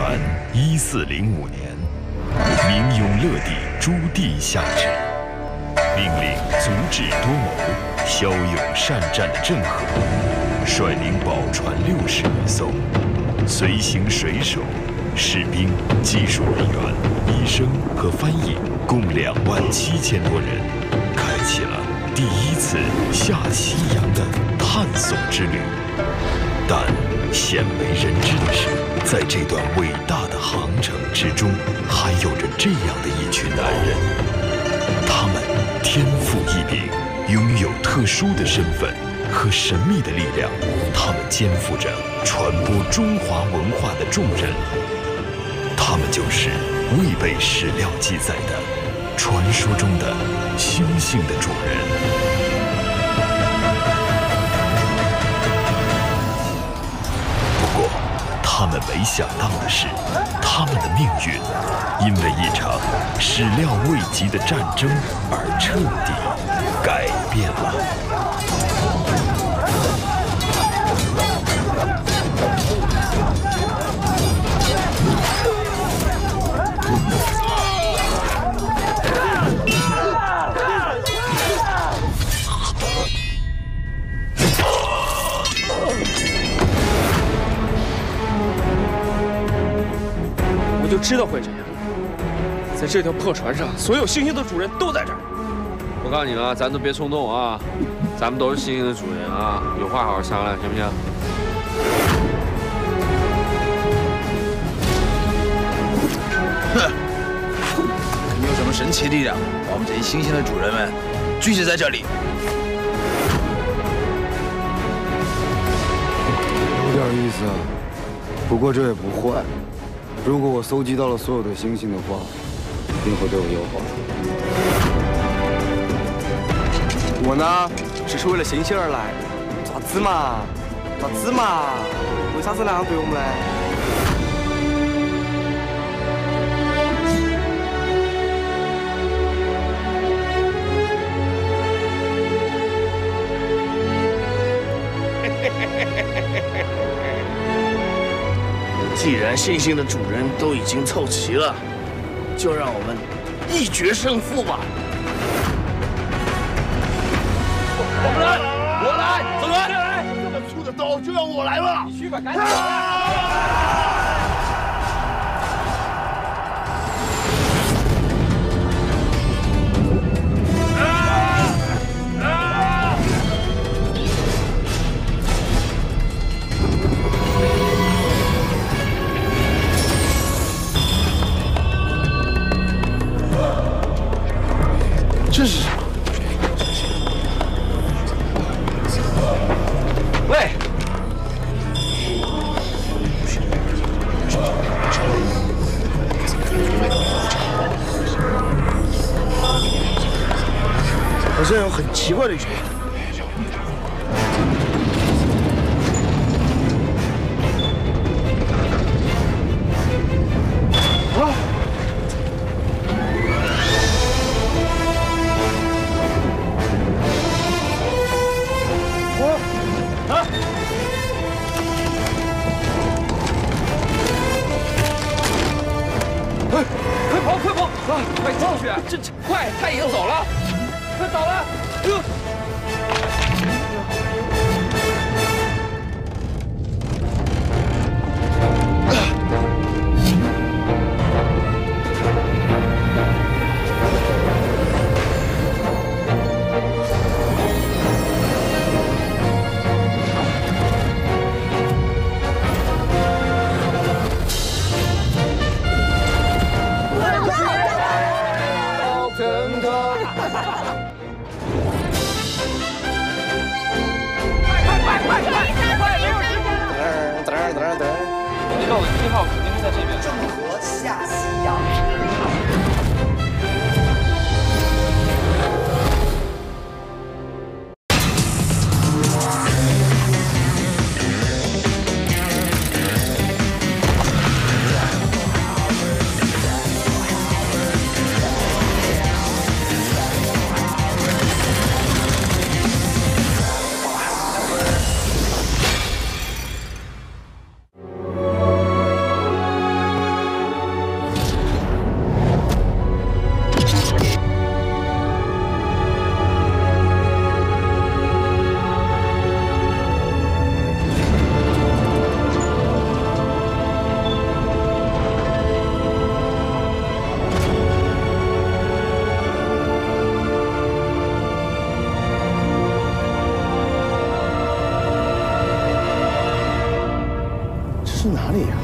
元一四零五年，明永乐帝朱棣下旨，命令足智多谋、骁勇善战的郑和，率领宝船六十余艘，随行水手、士兵、技术人员、医生和翻译共两万七千多人，开启了第一次下西洋的探索之旅。但鲜为人知的是，在这段伟大的航程之中，还有着这样的一群男人，他们天赋异禀，拥有特殊的身份和神秘的力量，他们肩负着传播中华文化的重任，他们就是未被史料记载的传说中的星星的主人。没想到的是，他们的命运因为一场始料未及的战争而彻底改变了。在这条破船上，所有星星的主人都在这儿。我告诉你了，咱都别冲动啊，咱们都是星星的主人啊，有话好好商量，行不行？哼，你有什么神奇力量，把我们这些星星的主人们聚集在这里？有点意思啊，不过这也不坏。如果我搜集到了所有的星星的话，一定会对我友好。我呢，只是为了行星而来。咋子嘛？咋子嘛？为啥子那样对我们呢？既然星星的主人都已经凑齐了，就让我们一决胜负吧！我们来，我来，走来！这么粗的刀就让我来吧！你去吧，赶紧！这是什么？喂！好像有很奇怪的语言。我知道我一号肯定是在这边。郑和下西洋。哪里呀？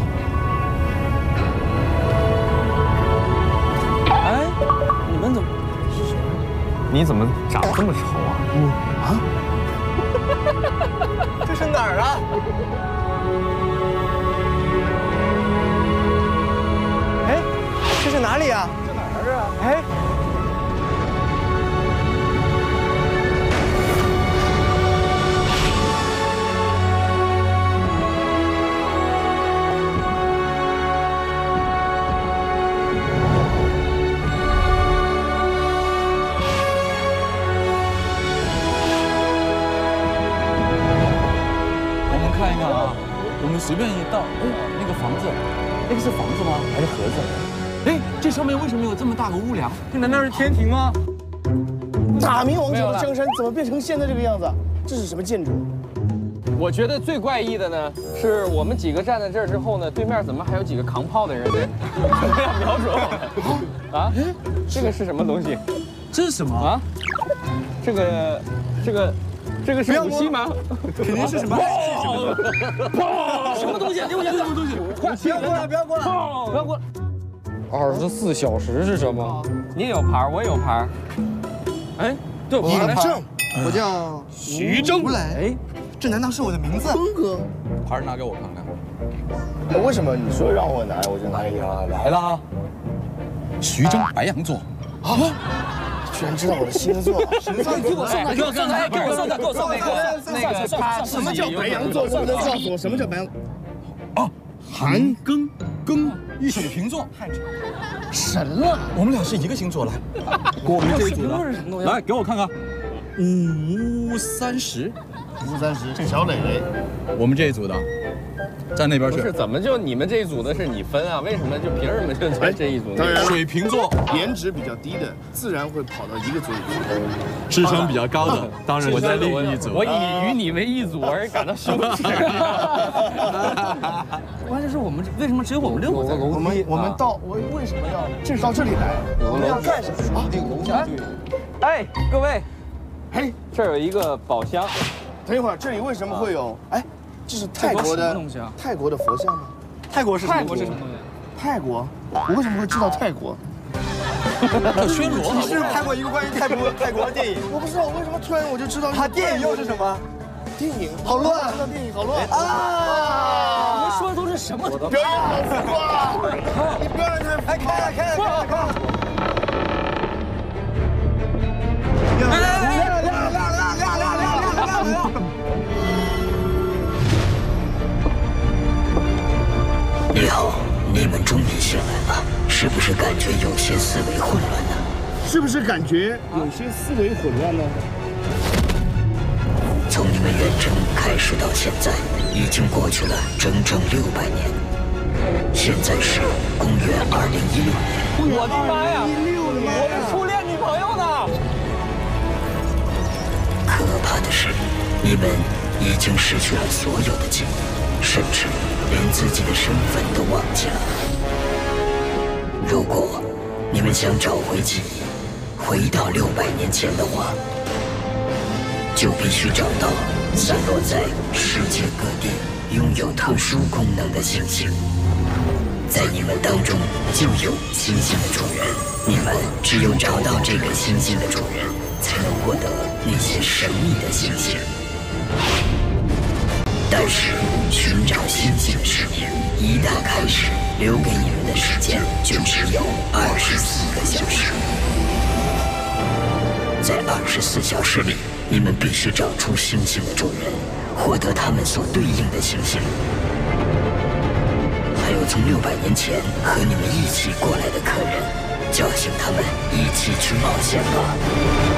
哎，你们怎么？你怎么长这么丑啊？啊？这是哪儿啊？哎，这是哪里啊？这哪儿啊？哎。我们随便一到，哎，那个房子，那个是房子吗？还是盒子？哎，这上面为什么有这么大个屋梁？这难道是天庭吗？大明王朝的江山怎么变成现在这个样子？这是什么建筑？我觉得最怪异的呢，是我们几个站在这儿之后呢，对面怎么还有几个扛炮的人在准备要瞄准我们？啊？这个是什么东西？这是什么啊？这个，这个，这个是武器吗？肯定是什么？什么东西？给我什么东西？快，不要过来，不要过来，不要过来！二十四小时是什么？你也有牌，我也有牌。哎，对，我牌。政，我叫徐峥。吴磊，哎，这难道是我的名字？峰哥，牌拿给我看看。为什么你说让我拿，我就拿？哎呀，来了，徐峥，白羊座。啊！居然知道我的星座，给我送的，给我送的，给我送的，给我送那个那个他什么叫白羊座？能不能告诉我什么叫白羊？哦，韩庚庚水瓶座，神了！我们俩是一个星座，来，我们这一组的，来给我看看，五三十，五三十，小磊磊，我们这一组的，站那边去。不是，怎么就你们这一组的是你分啊？为什么就凭什么就在这一组？当然，水瓶座颜值比较低的，自然会跑到一个组里去。智商比较高的，当然我在另一组。我以与你为一组而感到羞耻。关键是我们为什么只有我们六个在？我们我们到我为什么要这到这里来？我们要干什么？一定楼下就有。哎，各位，嘿，这儿有一个宝箱。等一会儿，这里为什么会有？哎，这是泰国的东西啊？泰国的佛像吗？泰国是泰国是什么东西？泰国，我为什么会知道泰国？宣罗，你是拍过一个关于泰国 泰国的电影？我不知道，为什么突然我就知道？他电影又是什么？电影好乱，电影好乱啊！你们说的都是什么？表演好浮夸，你不要让他开开开开开！亮感觉有些思维混乱呢？从你们远征开始到现在，已经过去了整整六百年。现在是公元二零一六年。我的妈呀！我的初恋女朋友呢？可怕的是，你们已经失去了所有的记忆，甚至连自己的身份都忘记了。如果你们想找回记忆，回到六百年前的话，就必须找到散落在世界各地拥有特殊功能的星星。在你们当中就有星星的主人，你们只有找到这个星星的主人，才能获得那些神秘的星星。但是寻找星星的使命一旦开始，留给你们的时间就只有二十四四小时里，你们必须找出星星的主人，获得他们所对应的星星。还有从六百年前和你们一起过来的客人，叫醒他们，一起去冒险吧。